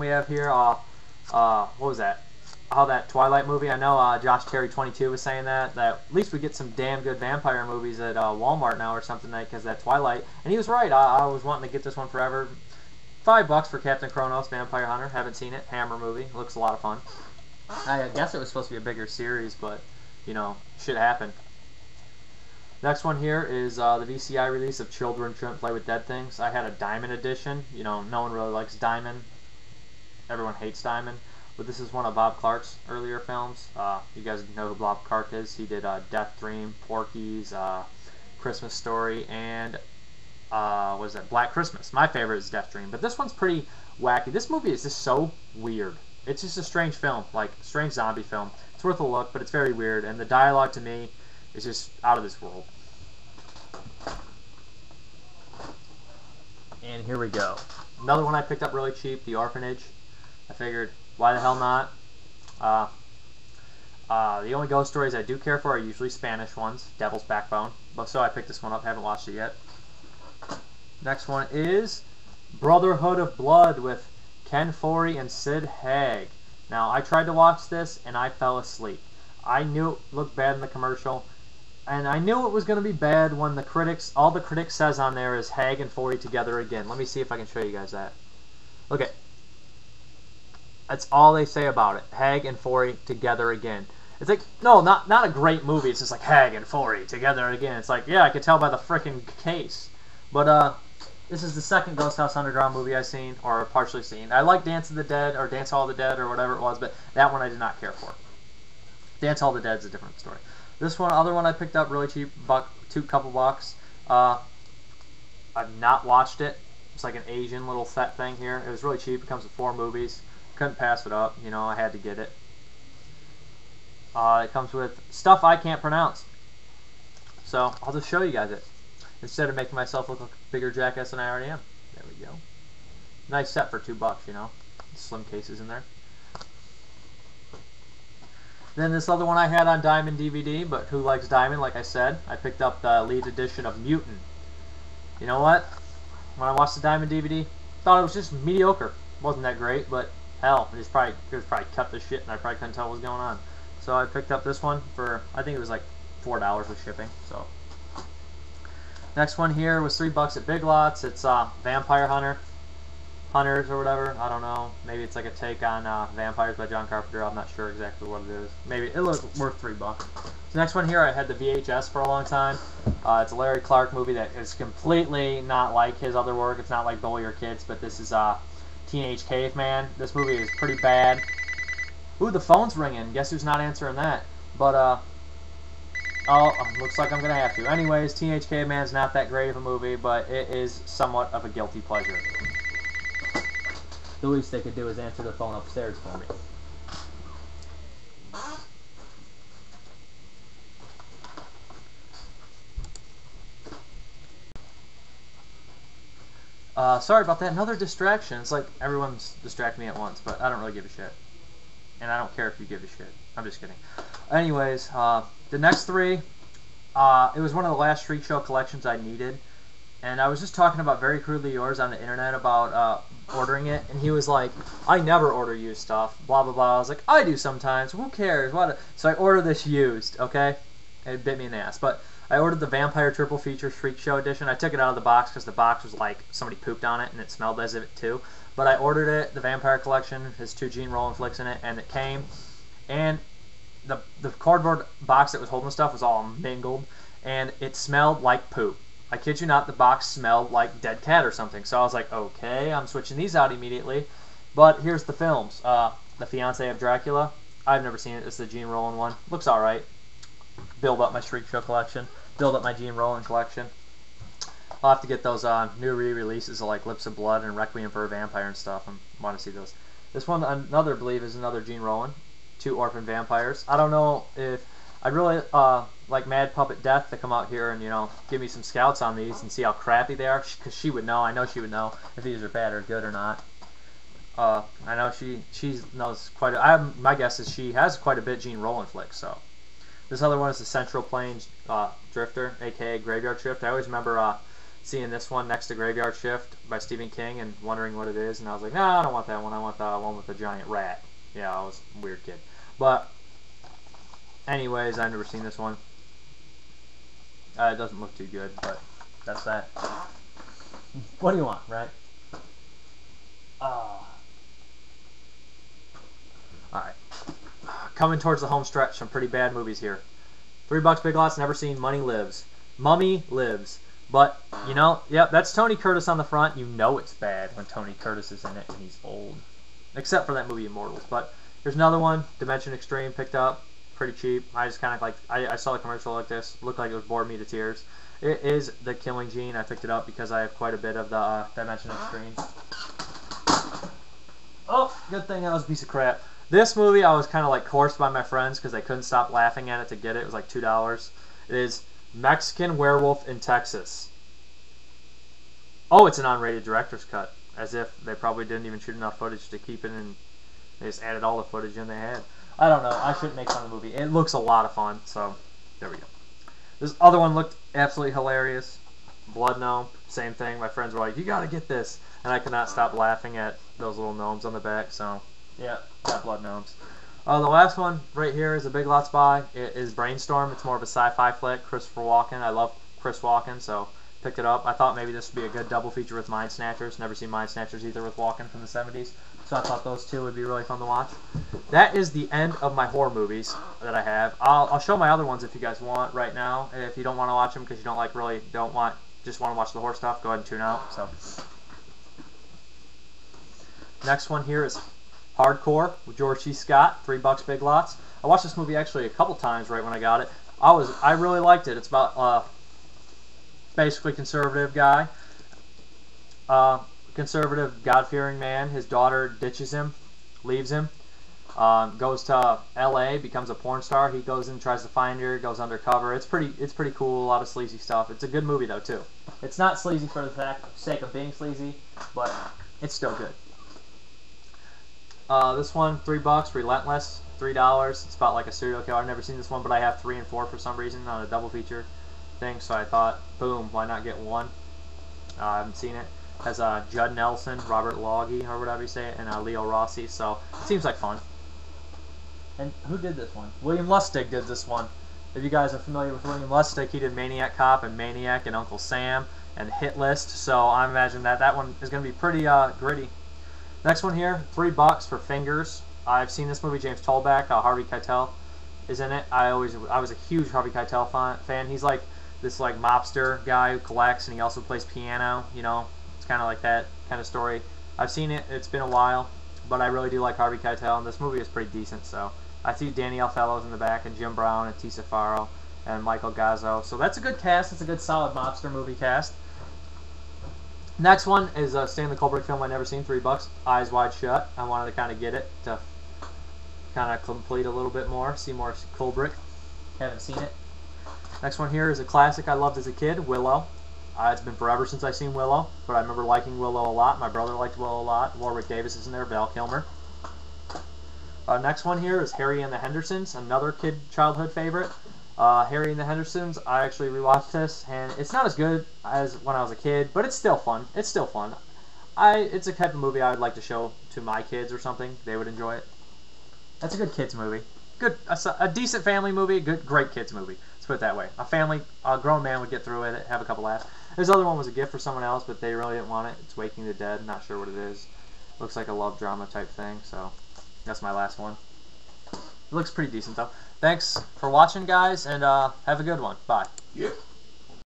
we have here, uh, uh, what was that? How that Twilight movie? I know uh, Josh Terry 22 was saying that that at least we get some damn good vampire movies at uh, Walmart now or something like because that Twilight. And he was right. I, I was wanting to get this one forever. Five bucks for Captain Kronos, Vampire Hunter. Haven't seen it. Hammer movie. Looks a lot of fun. I guess it was supposed to be a bigger series, but you know, shit happened. Next one here is uh, the VCI release of Children Shouldn't Play with Dead Things. I had a Diamond edition. You know, no one really likes Diamond. Everyone hates Diamond. But this is one of Bob Clark's earlier films. Uh, you guys know who Bob Clark is. He did uh, Death Dream, Porky's, uh, Christmas Story, and uh, what is that? Black Christmas. My favorite is Death Dream. But this one's pretty wacky. This movie is just so weird. It's just a strange film, like strange zombie film. It's worth a look, but it's very weird. And the dialogue to me is just out of this world. And here we go. Another one I picked up really cheap, The Orphanage. I figured, why the hell not? Uh, uh, the only ghost stories I do care for are usually Spanish ones, Devil's Backbone. But so I picked this one up, haven't watched it yet. Next one is Brotherhood of Blood with Ken Foree and Sid Haig. Now, I tried to watch this and I fell asleep. I knew it looked bad in the commercial, and I knew it was going to be bad when the critics, all the critics says on there is Haig and Foree together again. Let me see if I can show you guys that. Okay. That's all they say about it. Haig and Foree together again. It's like, no, not not a great movie. It's just like Haig and Foree together again. It's like, yeah, I could tell by the freaking case. But, uh, this is the second Ghost House Underground movie I've seen, or partially seen. I like Dance of the Dead, or Dance Hall of the Dead, or whatever it was, but that one I did not care for. Dance Hall of the Dead is a different story. This one, other one I picked up really cheap, buck, two couple bucks. Uh, I've not watched it. It's like an Asian little set thing here. It was really cheap. It comes with four movies. Couldn't pass it up. You know, I had to get it. Uh, it comes with stuff I can't pronounce. So I'll just show you guys it instead of making myself look like a bigger jackass than I already am. There we go. Nice set for two bucks, you know. Slim cases in there. Then this other one I had on Diamond DVD, but who likes Diamond, like I said. I picked up the Elite edition of Mutant. You know what? When I watched the Diamond DVD, thought it was just mediocre. Wasn't that great, but hell, it just probably, it was probably cut the shit and I probably couldn't tell what was going on. So I picked up this one for, I think it was like $4 with shipping, so Next one here was three bucks at Big Lots. It's uh, Vampire Hunter, Hunters or whatever. I don't know. Maybe it's like a take on uh, Vampires by John Carpenter. I'm not sure exactly what it is. Maybe it looks worth three bucks. The next one here, I had the VHS for a long time. Uh, it's a Larry Clark movie that is completely not like his other work. It's not like Bully or Kids, but this is uh, Teenage Caveman. This movie is pretty bad. Ooh, the phone's ringing. Guess who's not answering that? But uh, Oh, looks like I'm to have to. Anyways, Teenage Caveman's not that great of a movie, but it is somewhat of a guilty pleasure. The least they could do is answer the phone upstairs for me. Uh, sorry about that. Another distraction. It's like everyone's distracting me at once, but I don't really give a shit. And I don't care if you give a shit. I'm just kidding. Anyways, uh, the next three, uh, it was one of the last Street Show collections I needed. And I was just talking about Very Crudely Yours on the internet about uh, ordering it. And he was like, I never order used stuff, blah, blah, blah. I was like, I do sometimes. Who cares? What? So I ordered this used, okay? It bit me in the ass. But I ordered the Vampire Triple Feature Freak Show Edition. I took it out of the box because the box was like somebody pooped on it and it smelled as if it too. But I ordered it, the Vampire Collection, has two Jean Rollin flicks in it, and it came. And the the cardboard box that was holding the stuff was all mingled, and it smelled like poop. I kid you not, the box smelled like dead cat or something. So I was like, okay, I'm switching these out immediately. But here's the films. Uh, the Fiance of Dracula. I've never seen it. It's the Jean Rollin one. Looks all right. Build up my Freak Show collection. Build up my Jean Rollin collection. I'll have to get those uh, new re-releases of like Lips of Blood and Requiem for a Vampire and stuff. I want to see those. This one, another believe, is another Jean Rollin two orphan vampires. I don't know if I'd really uh, like Mad Puppet Death to come out here and you know give me some scouts on these and see how crappy they are, because she would know. I know she would know if these are bad or good or not. Uh, I know she she knows quite. A, I my guess is she has quite a bit Jean Rollin flicks. So this other one is the Central Plains uh, Drifter, aka Graveyard Shift. I always remember uh, seeing this one next to Graveyard Shift by Stephen King and wondering what it is, and I was like, no, I don't want that one. I want the one with the giant rat. Yeah, I was a weird kid. But, anyways, I've never seen this one. Uh, it doesn't look too good, but that's that. What do you want, right? Uh, Alright. Coming towards the home stretch, some pretty bad movies here. Three Bucks Big Lots, never seen Money Lives. Mummy Lives. But, you know, yep, that's Tony Curtis on the front. You know it's bad when Tony Curtis is in it and he's old. Except for that movie Immortals. But here's another one, Dimension Extreme, picked up. Pretty cheap. I just kind of like, I, I saw a commercial like this. Looked like it was bored me to tears. It is The Killing Gene. I picked it up because I have quite a bit of the uh, Dimension Extreme. Oh, good thing that was a piece of crap. This movie, I was kind of like coerced by my friends because they couldn't stop laughing at it to get it. It was like $2. It is Mexican Werewolf in Texas. Oh, it's an unrated director's cut. As if they probably didn't even shoot enough footage to keep it and they just added all the footage in they had. I don't know. I shouldn't make fun of the movie. It looks a lot of fun, so there we go. This other one looked absolutely hilarious. Blood Gnome, same thing. My friends were like, you gotta get this. And I could not stop laughing at those little gnomes on the back, so yeah, got Blood Gnomes. Uh, the last one right here is a Big Lots buy. It is Brainstorm. It's more of a sci-fi flick. Christopher Walken. I love Chris Walken, so picked it up. I thought maybe this would be a good double feature with Mind Snatchers. Never seen Mind Snatchers either with Walken from the 70s, so I thought those two would be really fun to watch. That is the end of my horror movies that I have. I'll, I'll show my other ones if you guys want right now. If you don't want to watch them because you don't like really don't want just want to watch the horror stuff, go ahead and tune out. So next one here is Hardcore with George C. Scott, three bucks, big lots. I watched this movie actually a couple times right when I got it. I was I really liked it. It's about uh, basically conservative guy, uh, conservative God-fearing man. His daughter ditches him, leaves him, um, goes to L.A., becomes a porn star. He goes and tries to find her, goes undercover. It's pretty it's pretty cool. A lot of sleazy stuff. It's a good movie though too. It's not sleazy for the sake of being sleazy, but it's still good. Uh, this one, three bucks, Relentless, three dollars. It's about like a serial killer. I've never seen this one, but I have three and four for some reason on a double feature thing. So I thought, boom, why not get one? Uh, I haven't seen it. Has uh, Judd Nelson, Robert Loggie, or whatever you say it, and uh, Leo Rossi. So it seems like fun. And who did this one? William Lustig did this one. If you guys are familiar with William Lustig, he did Maniac Cop and Maniac and Uncle Sam and Hit List. So I imagine that that one is going to be pretty uh, gritty. Next one here, three bucks for Fingers. I've seen this movie. James Toback, uh, Harvey Keitel is in it. I always, I was a huge Harvey Keitel fan. He's like this like mobster guy who collects, and he also plays piano. You know, it's kind of like that kind of story. I've seen it. It's been a while, but I really do like Harvey Keitel, and this movie is pretty decent. So I see Danielle Fellowes in the back, and Jim Brown, and Tisa Farrow, and Michael Gazzo. So that's a good cast. It's a good solid mobster movie cast. Next one is a Stanley Kubrick film I never seen, three bucks, Eyes Wide Shut. I wanted to kind of get it to kind of complete a little bit more, see more Kubrick. Haven't seen it. Next one here is a classic I loved as a kid, Willow. Uh, it's been forever since I've seen Willow, but I remember liking Willow a lot. My brother liked Willow a lot. Warwick Davis is in there, Val Kilmer. Uh, next one here is Harry and the Hendersons, another kid childhood favorite. Uh, Harry and the Hendersons, I actually rewatched this, and it's not as good as when I was a kid, but it's still fun. It's still fun. I It's a type of movie I would like to show to my kids or something. They would enjoy it. That's a good kids movie. Good, a, a decent family movie. Good, great kids movie. Let's put it that way. A family, a grown man would get through it, have a couple laughs. This other one was a gift for someone else, but they really didn't want it. It's Waking the Dead. Not sure what it is. Looks like a love drama type thing. So that's my last one. It looks pretty decent though. Thanks for watching, guys, and uh, have a good one. Bye. Yep.